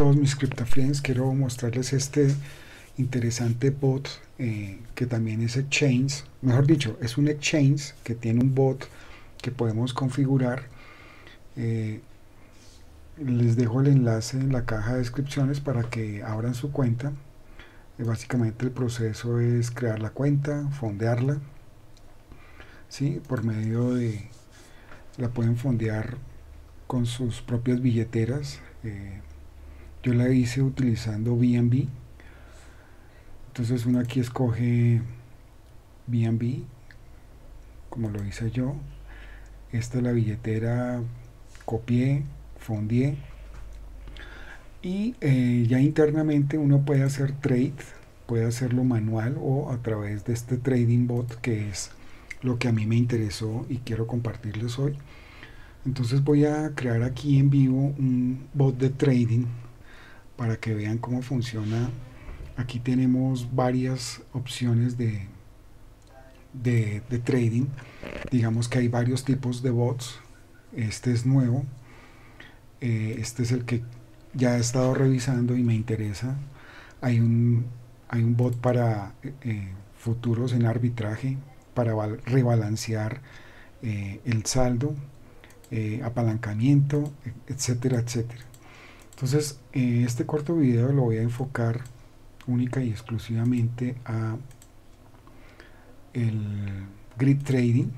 todos mis CryptoFriends, quiero mostrarles este interesante bot eh, que también es exchange, mejor dicho, es un exchange que tiene un bot que podemos configurar. Eh, les dejo el enlace en la caja de descripciones para que abran su cuenta. Eh, básicamente el proceso es crear la cuenta, fondearla, ¿sí? por medio de, la pueden fondear con sus propias billeteras. Yo la hice utilizando BNB entonces uno aquí escoge BNB como lo hice yo. Esta es la billetera copié fondié y eh, ya internamente uno puede hacer trade puede hacerlo manual o a través de este trading bot que es lo que a mí me interesó y quiero compartirles hoy. Entonces voy a crear aquí en vivo un bot de trading para que vean cómo funciona. Aquí tenemos varias opciones de, de, trading. Digamos que hay varios tipos de bots. Este es nuevo. Eh, este es el que ya he estado revisando y me interesa. Hay un, hay un bot para eh, futuros en arbitraje para rebalancear eh, el saldo apalancamiento etcétera etcétera entonces este corto video lo voy a enfocar única y exclusivamente a el grid trading.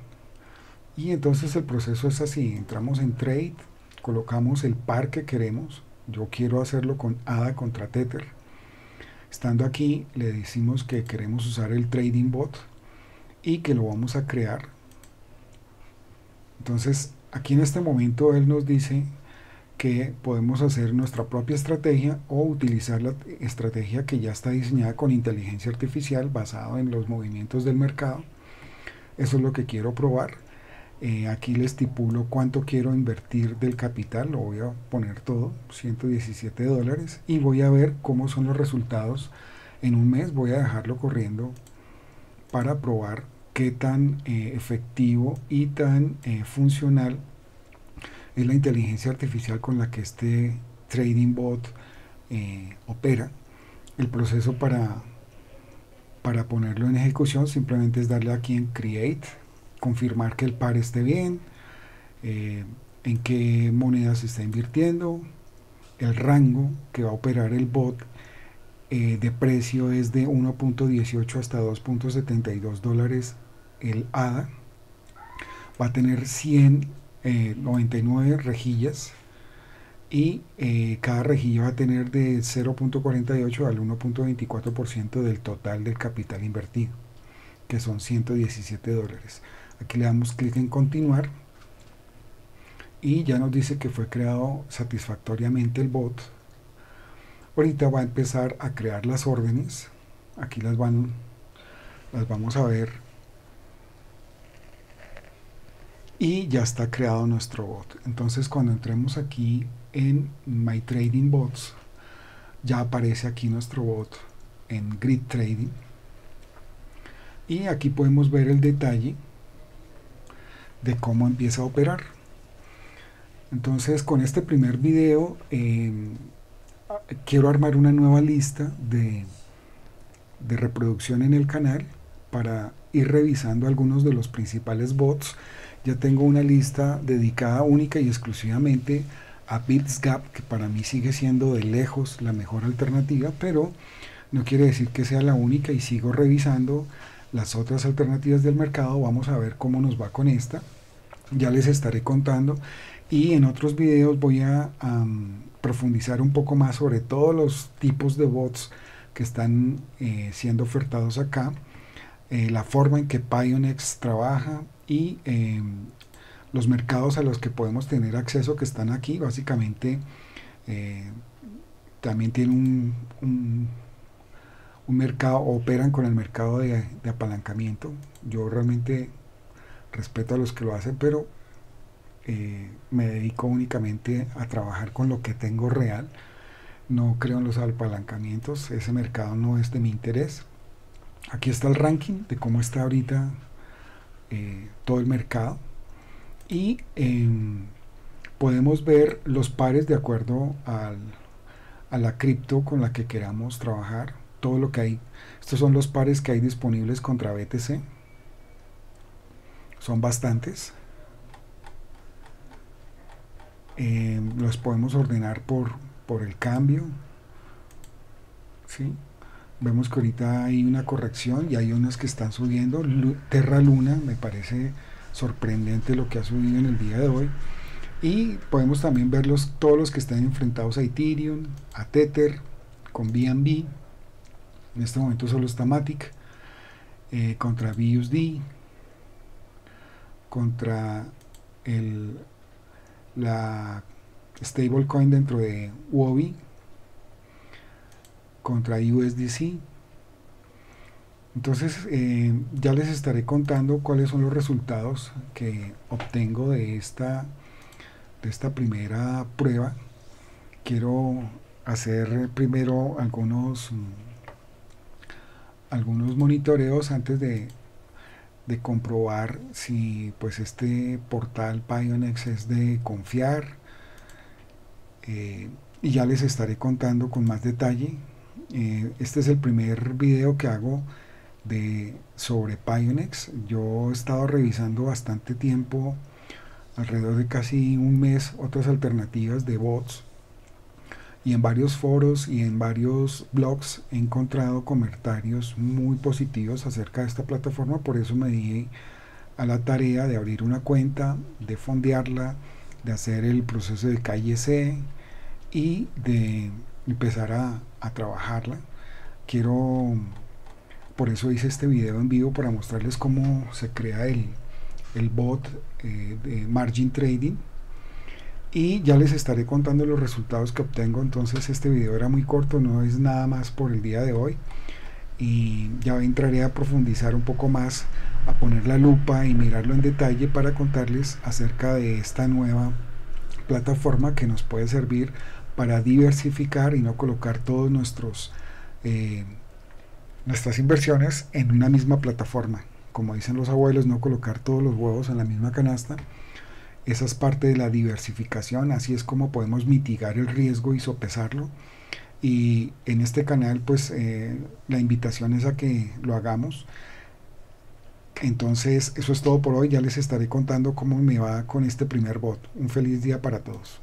Y entonces el proceso es así entramos en trade colocamos el par que queremos yo quiero hacerlo con ADA contra Tether. Estando aquí le decimos que queremos usar el trading bot y que lo vamos a crear. Entonces aquí en este momento él nos dice que podemos hacer nuestra propia estrategia o utilizar la estrategia que ya está diseñada con inteligencia artificial basado en los movimientos del mercado. Eso es lo que quiero probar. Eh, aquí le estipulo cuánto quiero invertir del capital, lo voy a poner todo, 117 dólares, y voy a ver cómo son los resultados en un mes. Voy a dejarlo corriendo para probar qué tan eh, efectivo y tan eh, funcional es la inteligencia artificial con la que este trading bot eh, opera. El proceso para, para ponerlo en ejecución simplemente es darle aquí en Create, confirmar que el par esté bien, eh, en qué moneda se está invirtiendo, el rango que va a operar el bot eh, de precio es de 1.18 hasta 2.72 dólares el ADA. Va a tener 100 99 eh, rejillas y eh, cada rejilla va a tener de 0.48 al 1.24% del total del capital invertido, que son 117 dólares. Aquí le damos clic en continuar y ya nos dice que fue creado satisfactoriamente el bot. Ahorita va a empezar a crear las órdenes. Aquí las van las vamos a ver y ya está creado nuestro bot. Entonces cuando entremos aquí en My Trading Bots, ya aparece aquí nuestro bot en Grid Trading. Y aquí podemos ver el detalle de cómo empieza a operar. Entonces con este primer video em, quiero armar una nueva lista de, de reproducción en el canal para ir revisando algunos de los principales bots ya tengo una lista dedicada única y exclusivamente a BitsGap, que para mí sigue siendo de lejos la mejor alternativa, pero no quiere decir que sea la única y sigo revisando las otras alternativas del mercado. Vamos a ver cómo nos va con esta. Ya les estaré contando y en otros videos voy a profundizar un poco más sobre todos los tipos de bots que están eh, siendo ofertados acá, eh, la forma en que Pionex trabaja, y em, los mercados a los que podemos tener acceso que están aquí básicamente eh, también tienen un, un, mercado operan con el mercado de, apalancamiento. Yo realmente respeto a los que lo hacen pero eh, me dedico únicamente a trabajar con lo que tengo real. No creo en los apalancamientos ese mercado no es de mi interés. Aquí está el ranking de cómo está ahorita eh, todo el mercado y em, podemos ver los pares de acuerdo al, a la cripto con la que queramos trabajar. Todo lo que hay. Estos son los pares que hay disponibles contra BTC. Son bastantes. Eh, los podemos ordenar por, por el cambio. ¿sí? Vemos que ahorita hay una corrección y hay unas que están subiendo. Terra Luna me parece sorprendente lo que ha subido en el día de hoy. Y podemos también ver todos los que están enfrentados a Ethereum, a Tether, con BNB. En este momento solo está Matic. Eh, contra BUSD. Contra el, la stablecoin dentro de Wobi. Contra USDC entonces eh, ya les estaré contando cuáles son los resultados que obtengo de esta, de esta primera prueba. Quiero hacer primero algunos, algunos monitoreos antes de, comprobar si pues este portal Pionex es de confiar. Eh, y ya les estaré contando con más detalle. Eh, este es el primer video que hago de, sobre Pionex. Yo he estado revisando bastante tiempo, alrededor de casi un mes, otras alternativas de bots. Y en varios foros y en varios blogs he encontrado comentarios muy positivos acerca de esta plataforma. Por eso me di a la tarea de abrir una cuenta, de fondearla, de hacer el proceso de KYC y de empezar a, a trabajarla. Quiero por eso hice este video en vivo para mostrarles cómo se crea el, el bot eh, de margin trading. Y ya les estaré contando los resultados que obtengo. Entonces este video era muy corto no es nada más por el día de hoy. Y ya entraré a profundizar un poco más a poner la lupa y mirarlo en detalle para contarles acerca de esta nueva plataforma que nos puede servir para diversificar y no colocar todos nuestros eh, nuestras inversiones en una misma plataforma. Como dicen los abuelos, no colocar todos los huevos en la misma canasta. Esa es parte de la diversificación, así es como podemos mitigar el riesgo y sopesarlo. Y en este canal, pues eh, la invitación es a que lo hagamos. Entonces, eso es todo por hoy. Ya les estaré contando cómo me va con este primer bot. Un feliz día para todos.